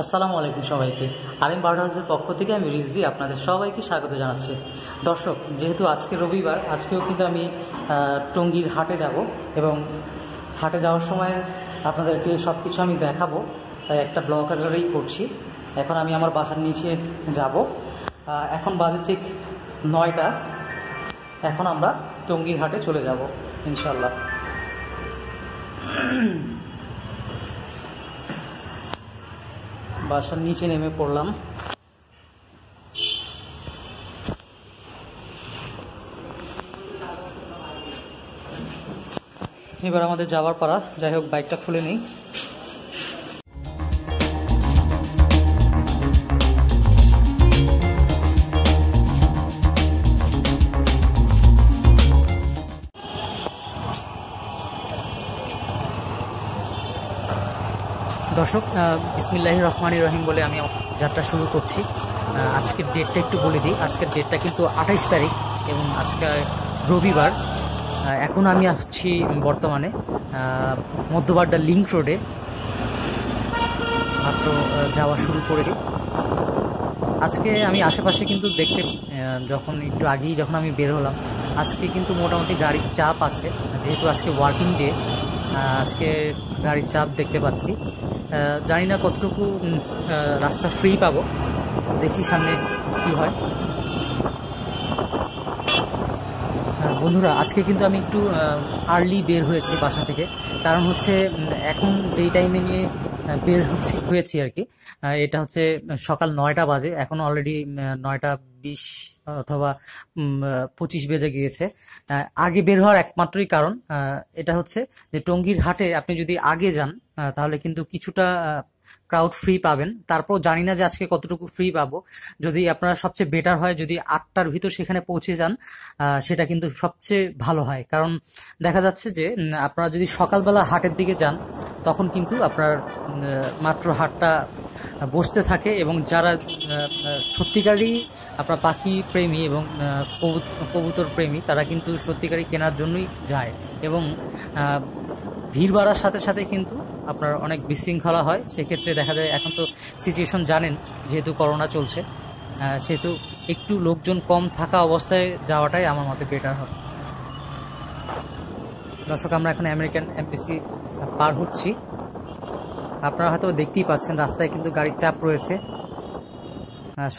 আসসালামু আলাইকুম সবাইকে। আলিম বার্ড হাউসের পক্ষ থেকে আমি রিজভি আপনাদের সবাইকে স্বাগত জানাচ্ছি। দর্শক, যেহেতু আজকে রবিবার, আজকেও কিন্তু আমি টঙ্গীর হাটে যাব এবং হাটে যাওয়ার সময় আপনাদেরকে সব কিছু আমি দেখাবো। তাই একটা ব্লগ আকারেই করছি। এখন আমি আমার বাসার নিচে যাব। এখন বাজে ঠিক নয়টা। এখন আমরা টঙ্গীর হাটে চলে যাব ইনশাল্লাহ বাসার নিচে নেমে পড়লাম। এবার আমাদের যাওয়ার পাড়া যাই হোক বাইকটা খুলে নেই। দর্শক বিসমিল্লাহ রহমান রহিম বলে আমি যাত্রা শুরু করছি। আজকের ডেটটা একটু বলে দিই। আজকের ডেটটা কিন্তু আঠাইশ তারিখ এবং আজকে রবিবার। এখন আমি আসছি বর্তমানে মধ্যবাড্ডা লিঙ্ক রোডে মাত্র যাওয়া শুরু করেছি। আজকে আমি আশেপাশে কিন্তু দেখতে যখন একটু আগেই যখন আমি বের হলাম, আজকে কিন্তু মোটামুটি গাড়ির চাপ আছে। যেহেতু আজকে ওয়ার্কিং ডে আজকে গাড়ির চাপ দেখতে পাচ্ছি। জানি না কতটুকু রাস্তা ফ্রি পাবো। দেখি সামনে কি হয়। বন্ধুরা, আজকে কিন্তু আমি একটু আর্লি বের হয়েছি বাসা থেকে। কারণ হচ্ছে এখন যেই টাইমে নিয়ে বের হচ্ছে, হয়েছি আর কি এটা হচ্ছে সকাল নয়টা বাজে। এখন অলরেডি নয়টা বিশ অথবা পঁচিশ বেজে গিয়েছে। আগে বের হওয়ার একমাত্রই কারণ এটা হচ্ছে যে টঙ্গীর হাটে আপনি যদি আগে যান তাহলে কিন্তু কিছুটা ক্রাউড ফ্রি পাবেন। তারপর জানি না যে আজকে কতটুকু ফ্রি পাবো। যদি আপনারা সবচেয়ে বেটার হয়, যদি আটটার ভিতর সেখানে পৌঁছে যান সেটা কিন্তু সবচেয়ে ভালো হয়। কারণ দেখা যাচ্ছে যে আপনারা যদি সকালবেলা হাটের দিকে যান, তখন কিন্তু আপনার মাত্র হাটটা বসতে থাকে এবং যারা সত্যিকারই আপনার পাখি প্রেমী এবং কবুতর প্রেমী, তারা কিন্তু সত্যিকারই কেনার জন্যই যায় এবং ভিড় বাড়ার সাথে সাথে কিন্তু আপনার অনেক বিশৃঙ্খলা হয়। সেক্ষেত্রে দেখা যায়, এখন তো সিচুয়েশন জানেন, যেহেতু করোনা চলছে সেহেতু একটু লোকজন কম থাকা অবস্থায় যাওয়াটাই আমার মতে বেটার হবে। দর্শক, আমরা এখন আমেরিকান এমপিসি পার হচ্ছি। আপনারা হয়তো দেখতেই পাচ্ছেন, রাস্তায় কিন্তু গাড়ির চাপ রয়েছে।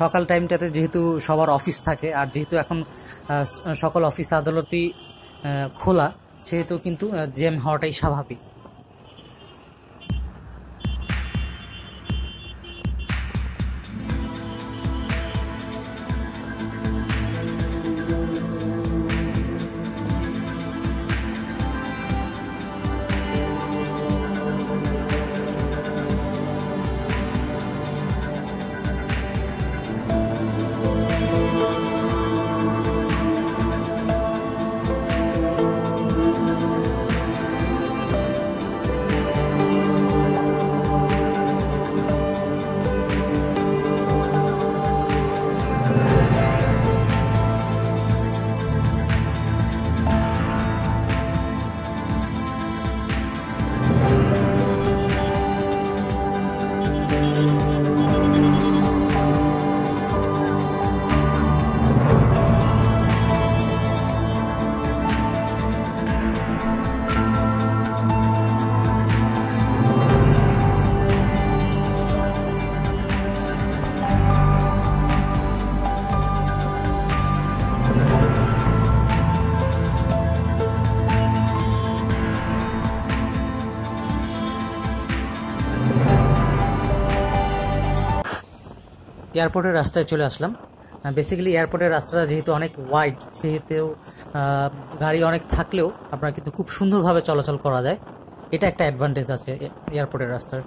সকাল টাইমটাতে যেহেতু সবার অফিস থাকে, আর যেহেতু এখন সকল অফিস আদালতই খোলা, সেহেতু কিন্তু জ্যাম হওয়াটাই স্বাভাবিক। এয়ারপোর্টের রাস্তায় চলে আসলাম। বেসিক্যালি এয়ারপোর্টের রাস্তাটা যেহেতু অনেক ওয়াইড সেহেতু গাড়ি অনেক থাকলেও আপনার কিন্তু খুব সুন্দরভাবে চলাচল করা যায়। এটা একটা অ্যাডভান্টেজ আছে এয়ারপোর্টের রাস্তার।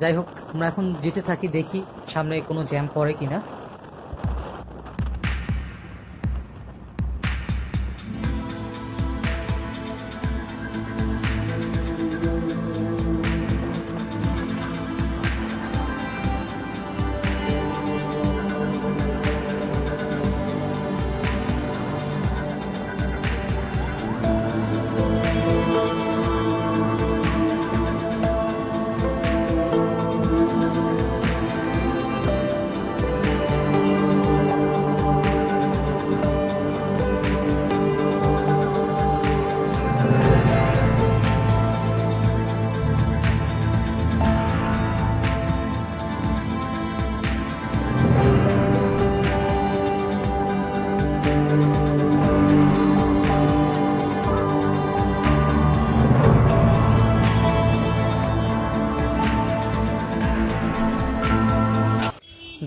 যাই হোক, আমরা এখন যেতে থাকি, দেখি সামনে কোনো জ্যাম পড়ে কিনা।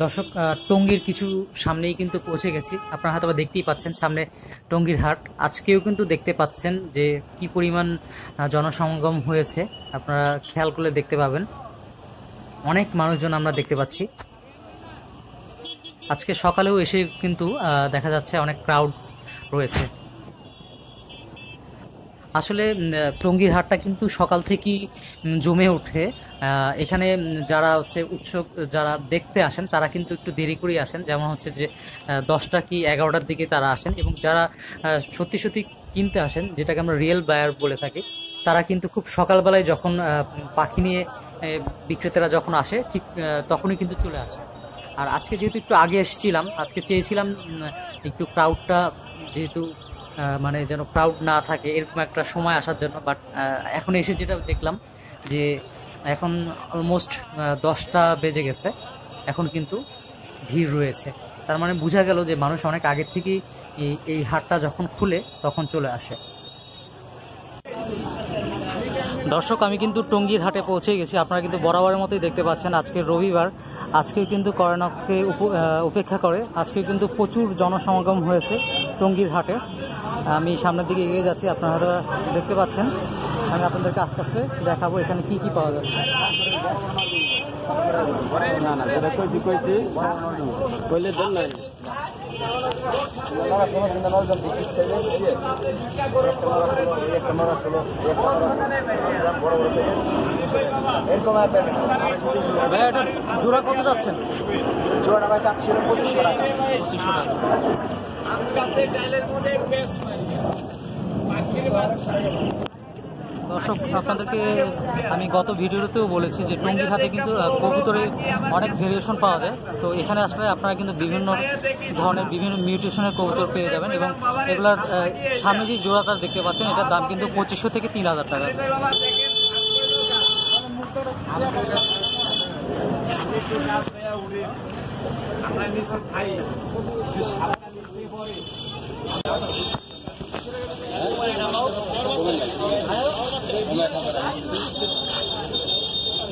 দর্শক টঙ্গীর কিছু সামনেই কিন্তু পৌঁছে গেছি। আপনারা হয়তো দেখতেই পাচ্ছেন সামনে টঙ্গীর হাট। আজকেও কিন্তু দেখতে পাচ্ছেন যে কি পরিমাণ জনসমাগম হয়েছে। আপনারা খেয়াল করলে দেখতে পাবেন। অনেক মানুষজন আমরা দেখতে পাচ্ছি। আজকে সকালেও এসে কিন্তু দেখা যাচ্ছে অনেক ক্রাউড রয়েছে। আসলে টঙ্গীর হাটটা কিন্তু সকাল থেকেই জমে ওঠে। এখানে যারা হচ্ছে উৎসব, যারা দেখতে আসেন, তারা কিন্তু একটু দেরি করেই আসেন। যেমন হচ্ছে যে দশটা কি এগারোটার দিকে তারা আসেন এবং যারা সত্যি সত্যি কিনতে আসেন, যেটাকে আমরা রিয়েল বায়ার বলে থাকি, তারা কিন্তু খুব সকালবেলায় যখন পাখি নিয়ে বিক্রেতারা যখন আসে, ঠিক তখনই কিন্তু চলে আসে। আর আজকে যেহেতু একটু আগে এসেছিলাম, আজকে চেয়েছিলাম একটু ক্রাউডটা যেহেতু মানে যেন প্রাউড না থাকে, এরকম একটা সময় আসার জন্য বাট এখন এসে যেটা দেখলাম যে এখন অলমোস্ট দশটা বেজে গেছে, এখন কিন্তু ভিড় রয়েছে। তার মানে বোঝা গেল যে মানুষ অনেক আগের থেকেই এই হাটটা যখন খুলে তখন চলে আসে। দর্শক, আমি কিন্তু টঙ্গীর হাটে পৌঁছে গেছি। আপনারা কিন্তু বরাবরের মতোই দেখতে পাচ্ছেন আজকে রবিবার। আজকে কিন্তু করোনাকে উপ- উপেক্ষা করে। আজকে কিন্তু প্রচুর জনসমাগম হয়েছে টঙ্গীর হাটে। আমি সামনের দিকে এগিয়ে যাচ্ছি আপনারা দেখতে পাচ্ছেন। আমি আপনাদেরকে আস্তে আস্তে দেখাবো এখানে কি কি পাওয়া যাচ্ছে। না না সেটা কইছি কইছি? কইলে দেন নাই এটা জোড়া কত যাচ্ছেন? জোড়া ভাই চাচ্ছিল পঁচিশশো টাকা পঁচিশশো টাকা। দর্শক, আপনাদেরকে আমি গত ভিডিওতেও বলেছি যে টঙ্গির হাতে কিন্তু কবুতরে অনেক ভেরিয়েশন পাওয়া যায়। তো এখানে আসলে আপনারা কিন্তু বিভিন্ন ধরনের, বিভিন্ন মিউটেশনের কবুতর পেয়ে যাবেন এবং এগুলার সামনে যে জোড়াটা দেখতে পাচ্ছেন, এটার দাম কিন্তু পঁচিশশো থেকে তিন হাজার টাকা।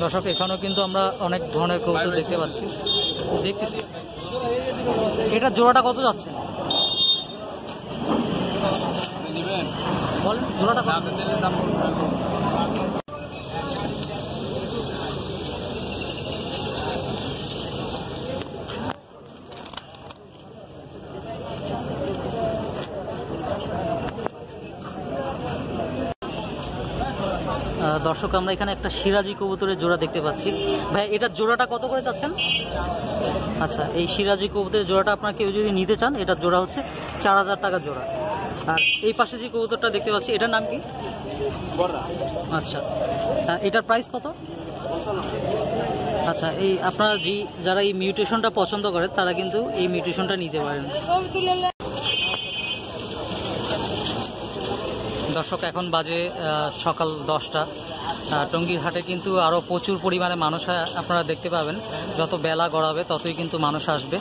দর্শক এখানেও কিন্তু আমরা অনেক ধরনের কবুতর দেখতে পাচ্ছি। দেখতেছি। এটা জোড়াটা কত যাচ্ছে? জোড়াটা দর্শক আমরা এখানে একটা সিরাজি কবুতরের জোড়া দেখতে পাচ্ছি। ভাই এটার জোড়াটা কত করে চাচ্ছেন? আচ্ছা এই সিরাজি কবুতরের জোড়াটা আপনার কেউ যদি নিতে চান এটার জোড়া হচ্ছে চার হাজার টাকার জোড়া। আর এই পাশে যে কবুতরটা দেখতে পাচ্ছি এটার নাম কি? আচ্ছা এটার প্রাইস কত? আচ্ছা এই আপনারা যে যারা এই মিউটেশনটা পছন্দ করে তারা কিন্তু এই মিউটেশনটা নিতে পারেন। দর্শক এখন বাজে সকাল দশটা। টঙ্গীর হাটে কিন্তু আরও প্রচুর পরিমাণে মানুষ আপনারা দেখতে পাবেন। যত বেলা গড়াবে, ততই কিন্তু মানুষ আসবে।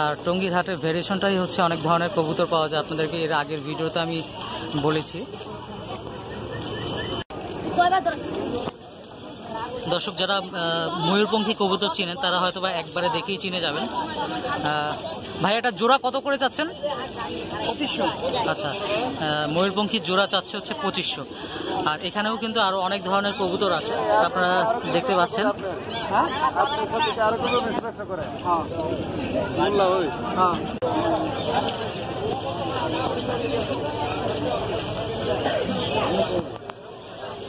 আর টঙ্গীর হাটের ভেরিয়েশনটাই হচ্ছে অনেক ধরনের কবুতর পাওয়া যায়। আপনাদেরকে এর আগের ভিডিওতে আমি বলেছি। দর্শক যারা ময়ূরপঙ্খী কবুতর চিনেন তারা হয়তো বা একবারে দেখেই চিনে যাবেন। ভাই এটা জোড়া কত করে চাচ্ছেন? পঁচিশশো। আচ্ছা আহ, ময়ূরপঙ্খীর জোড়া চাচ্ছে হচ্ছে পঁচিশশো। আর এখানেও কিন্তু আরও অনেক ধরনের কবুতর আছে আপনারা দেখতে পাচ্ছেন।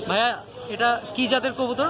ভাইয়া এটা কি জাতের কবুতর?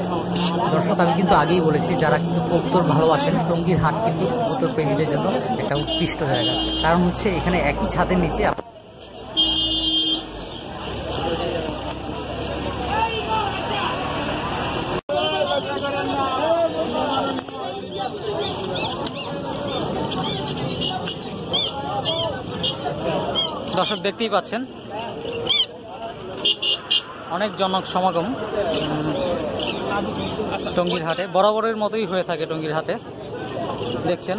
দর্শক, আমি কিন্তু আগেই বলেছি, যারা কিন্তু কবুতর ভালোবাসেন, টঙ্গীর হাট কিন্তু কবুতর প্রেমীদের জন্য একটা উৎকৃষ্ট জায়গা। কারণ হচ্ছে, এখানে একই ছাদের নিচে দর্শক, দেখতেই পাচ্ছেন। অনেক জনক সমাগম। টঙ্গীর হাটে বরাবরের মতোই হয়ে থাকে টঙ্গির হাটে। দেখছেন?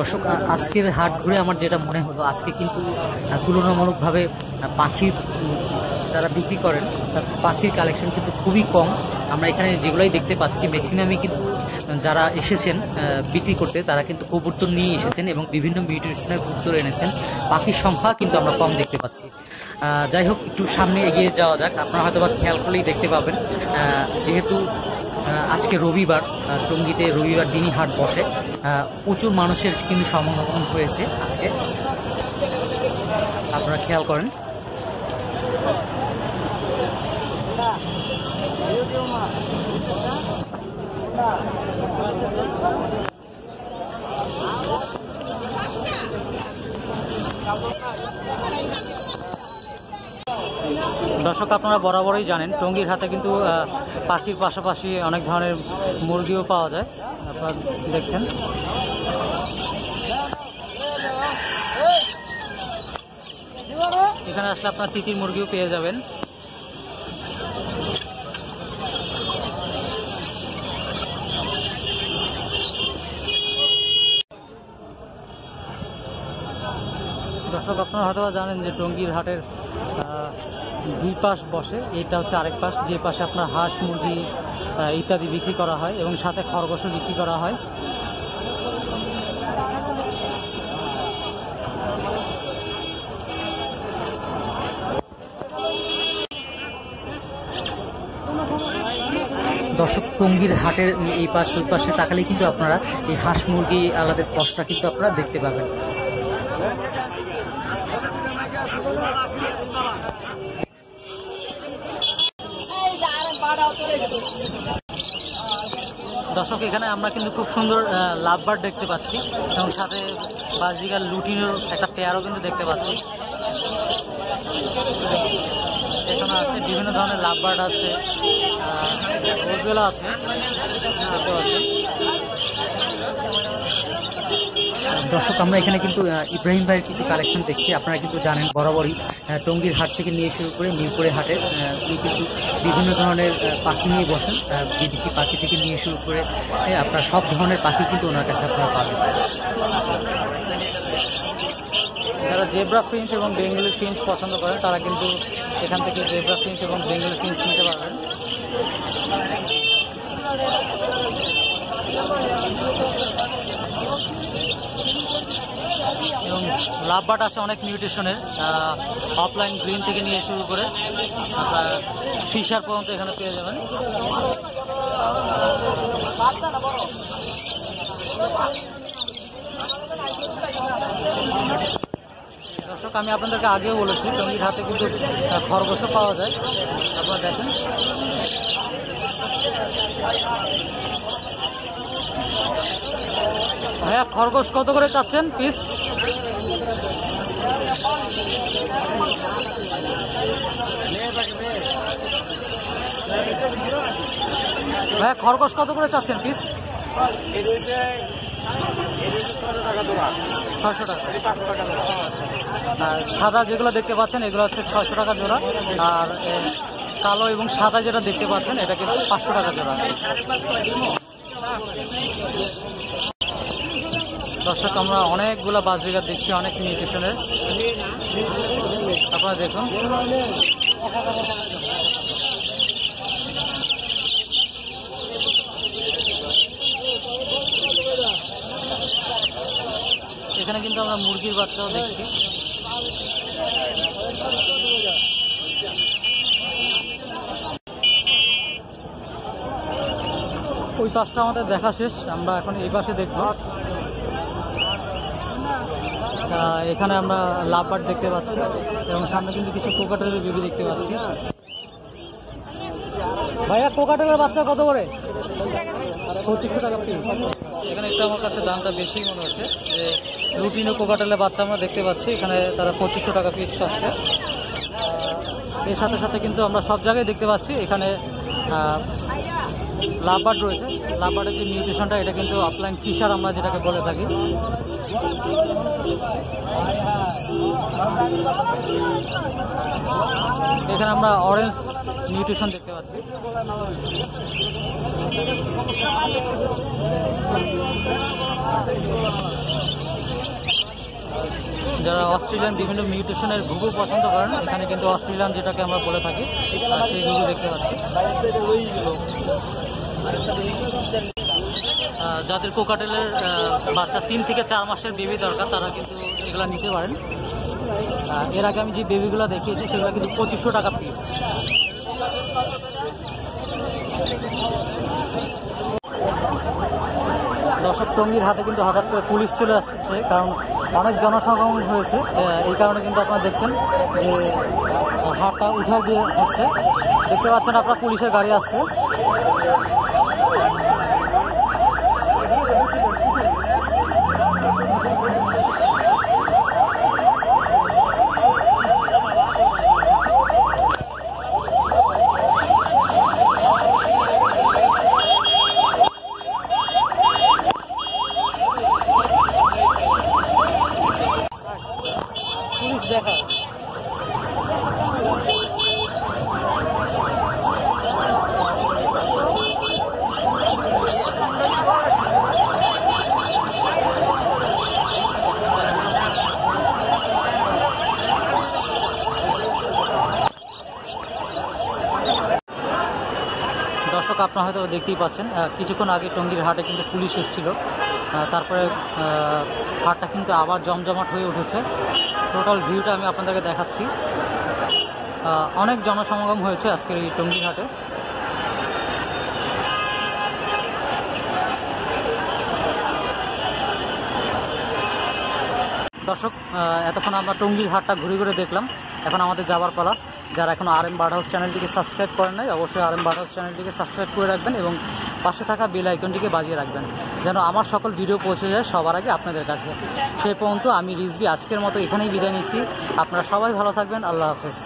দর্শক আজকের হাট ঘুরে আমার যেটা মনে হলো, আজকে কিন্তু তুলনামূলকভাবে পাখির যারা বিক্রি করেন, তার পাখির কালেকশন কিন্তু খুবই কম। আমরা এখানে যেগুলোই দেখতে পাচ্ছি ম্যাক্সিমামই কিন্তু, যারা এসেছেন বিক্রি করতে, তারা কিন্তু কবুতর নিয়ে এসেছেন এবং বিভিন্ন মিউটেশনের কবুতর এনেছেন। পাখির সংখ্যা কিন্তু আমরা কম দেখতে পাচ্ছি। যাই হোক, একটু সামনে এগিয়ে যাওয়া যাক। আপনারা হয়তো বা খেয়াল করলেই দেখতে পাবেন যেহেতু আজকে রবিবার টঙ্গিতে রবিবার দিনই হাট বসে। প্রচুর মানুষের কিন্তু সমাগম হয়েছে আজকে। আপনারা খেয়াল করেন। দর্শক, আপনারা বরাবরই জানেন, টঙ্গির হাটে কিন্তু পাখির পাশাপাশি অনেক ধরনের মুরগিও পাওয়া যায়। আপনারা দেখছেন। এখানে আসলে আপনার তিতির মুরগিও পেয়ে যাবেন। দর্শক, আপনারা হয়তো জানেন যে টঙ্গীর হাটের দুই পাশ বসে এটা হচ্ছে আরেক পাশ, যে পাশে আপনার হাঁস, মুরগি ইত্যাদি বিক্রি করা হয় এবং সাথে খরগোশও বিক্রি করা হয়। দর্শক, টঙ্গীর হাটের এই পাশ, ওই পাশে তাকালে কিন্তু আপনারা এই হাঁস, মুরগি, আলাদের পশরা কিন্তু আপনারা দেখতে পাবেন। দর্শক, এখানে আমরা কিন্তু খুব সুন্দর লাভবার দেখতে পাচ্ছি। এবং সাথে বাজিকার লুটিনের একটা পেয়ারও কিন্তু দেখতে পাচ্ছি। এখানে আছে, বিভিন্ন ধরনের লাভবার্ড আছে রোজবেলা আছে। পাচ্ছেন দর্শক, আমরা এখানে কিন্তু ইব্রাহিম ভাইয়ের কিছু কালেকশন দেখছি। আপনারা কিন্তু জানেন, বরাবরই টঙ্গীর হাট থেকে নিয়ে শুরু করে মিরপুরে হাটে উনি কিন্তু বিভিন্ন ধরনের পাখি নিয়ে বসেন বিদেশি পাখি থেকে নিয়ে শুরু করে আপনার সব ধরনের পাখি কিন্তু ওনার কাছে আপনারা পাবেন। যারা জেব্রা ফিন্স এবং বেঙ্গলি ফিন্স পছন্দ করেন তারা কিন্তু এখান থেকে জেব্রা ফিন্স এবং বেঙ্গলি ফিন্স নিতে পারবেন। এবং লাভবাট আছে অনেক মিউটেশনের অফলাইন গ্রিন থেকে নিয়ে শুরু করে আপনার ফিশার পর্যন্ত এখানে পেয়ে যাবেন। দর্শক, আমি আপনাদেরকে আগেও বলেছি টঙ্গির হাতে কিন্তু খরগোশও পাওয়া যায়। আপনারা দেখেন। ভাইয়া, খরগোশ কত করে চাচ্ছেন পিস ভাইয়া খরগোশ কত করে চাচ্ছেন পিস ছশো টাকা। সাদা যেগুলো দেখতে পাচ্ছেন, এগুলো হচ্ছে ছশো টাকা জোড়া। আর কালো এবং সাদা যেটা দেখতে পাচ্ছেন, এটা কিন্তু পাঁচশো টাকা জোড়া। দর্শক, আমরা অনেকগুলো বাস বিঘা দেখছি, অনেক নিউট্রিশনের আপনারা দেখুন। এখানে কিন্তু আমরা মুরগির বাচ্চাও দেখছি। ওই পাশটা আমাদের দেখা শেষ, আমরা এখন এই পাশে দেখব। এখানে আমরা লাভবার্ড দেখতে পাচ্ছি এবং সামনে কিন্তু কিছু কোকাটেলের বেবি দেখতে পাচ্ছি। ভাইয়া, কোকাটেলের বাচ্চা কত করে? পঁচিশশো টাকা পিস এখানে একটু আমার কাছে দামটা বেশি মনে হচ্ছে। যে রুটিনে কোকাটেলের বাচ্চা আমরা দেখতে পাচ্ছি। এখানে তারা পঁচিশশো টাকা পিস পাচ্ছে এর সাথে সাথে কিন্তু আমরা সব জায়গায় দেখতে পাচ্ছি। এখানে লাভবার্ড রয়েছে। লাভবার্ডের যে নিউট্রিশনটা, এটা কিন্তু অফলাইন ফিশার আমরা যেটাকে বলে থাকি। এখানে আমরা অরেঞ্জ নিউট্রিশন দেখতে পাচ্ছি। যারা অস্ট্রেলিয়ান বিভিন্ন মিউটেশনের ঘুঘু পছন্দ করেন, এখানে কিন্তু অস্ট্রেলিয়ান যেটাকে আমরা বলে থাকি সেই ঘুঘু দেখতে পাচ্ছি। যাদের কোকাটেলের বাচ্চা তিন থেকে চার মাসের বেবি দরকার, তারা কিন্তু এগুলো নিতে পারেন। এর আগে আমি যে বেবিগুলো দেখিয়েছি, সেগুলো কিন্তু পঁচিশশো টাকা পিস দর্শক, টঙ্গির হাতে কিন্তু হঠাৎ করে পুলিশ চলে আসছে, কারণ অনেক জনসমাগম হয়েছে। এই কারণে কিন্তু আপনারা দেখছেন যে হাটটা উঠা দিয়ে হচ্ছে। দেখতে পাচ্ছেন আপনার পুলিশের গাড়ি আসছে। আপনারা হয়তো দেখতেই পাচ্ছেন কিছুক্ষণ আগে টঙ্গীর হাটে কিন্তু পুলিশ এসেছিল। তারপরে হাটটা কিন্তু আবার জমজমাট হয়ে উঠেছে। টোটাল ভিউটা আমি আপনাদেরকে দেখাচ্ছি। অনেক জনসমাগম হয়েছে আজকের এই টঙ্গীর হাটে। দর্শক এতক্ষণ আমরা টঙ্গীর হাটটা ঘুরে ঘুরে দেখলাম। এখন আমাদের যাবার পালা। যারা এখন আর এম বার্ড হাউস চ্যানেলটিকে সাবস্ক্রাইব করেন নাই, অবশ্যই আর এম বার্ড হাউস চ্যানেলটিকে সাবস্ক্রাইব করে রাখবেন এবং পাশে থাকা বেল আইকনটিকে বাজিয়ে রাখবেন, যেন আমার সকল ভিডিও পৌঁছে যায় সবার আগে আপনাদের কাছে। সে পর্যন্ত আমি রিজবি আজকের মতো এখানেই বিদায় নিচ্ছি। আপনারা সবাই ভালো থাকবেন। আল্লাহ হাফেজ।